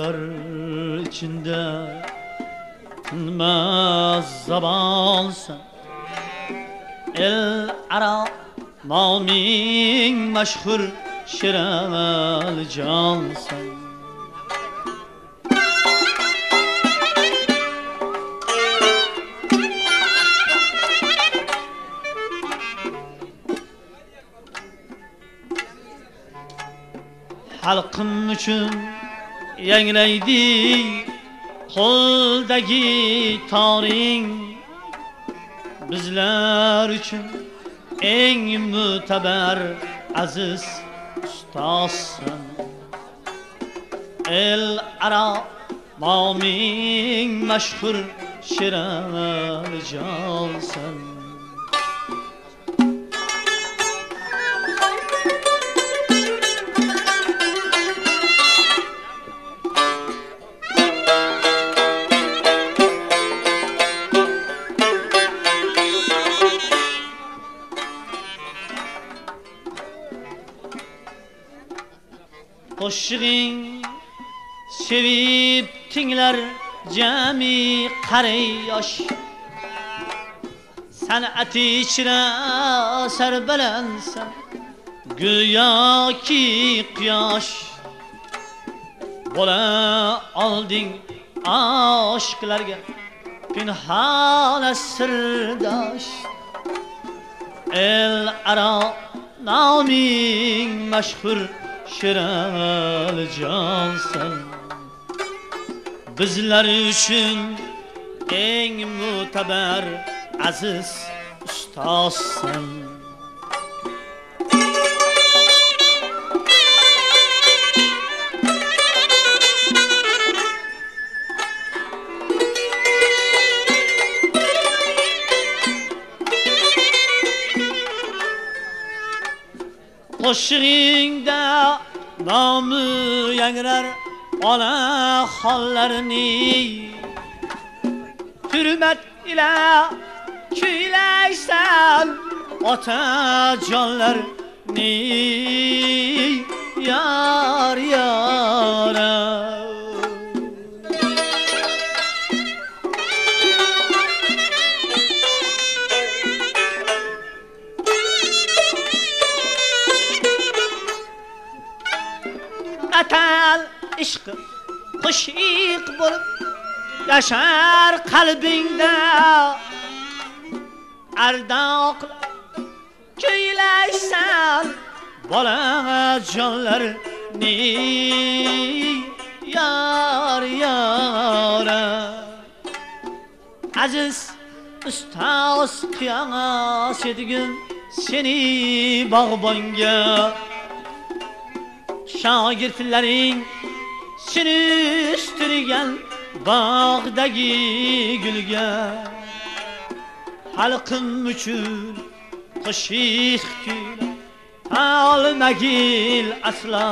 Dağlar içinde Tınmaz zabalsa El ara Malmin maşhur Şirel cansa Halkın için yangraydi qo'ldagi toring bizlar uchun eng mutabar aziz ustozsan el aro noming mashhur shirar jonsan qo'shig'ing sevib tinglar jami qaray yosh. San'ati ichra sarbalansan go'yoki quyosh. Bo'la olding oshiqlarga pinhona sirdosh. El aro noming mashhur shiral jonsan bizlar uchun eng mo'tabar aziz ustozsan qo'shig'ingda nomi yangrar ona hollarni hurmat ila kuylaysan ota jonlarni yor yora ishqi xushiq bo'lib yashar qalbingda. Ardoq kuylaysan bola jonlarni yor yora aziz ustoz qiyos edigin seni bog'bonga shogirdlaring seni bog'dagi gulga. Xalqim uchun qo'shiq kuyla olmagil aslo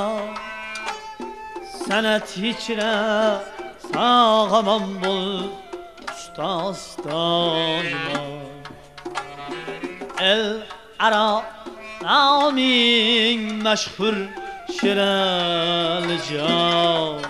san'at ichra sog'omon bo'l ustoz doimo el aro noming mashhur شرال جام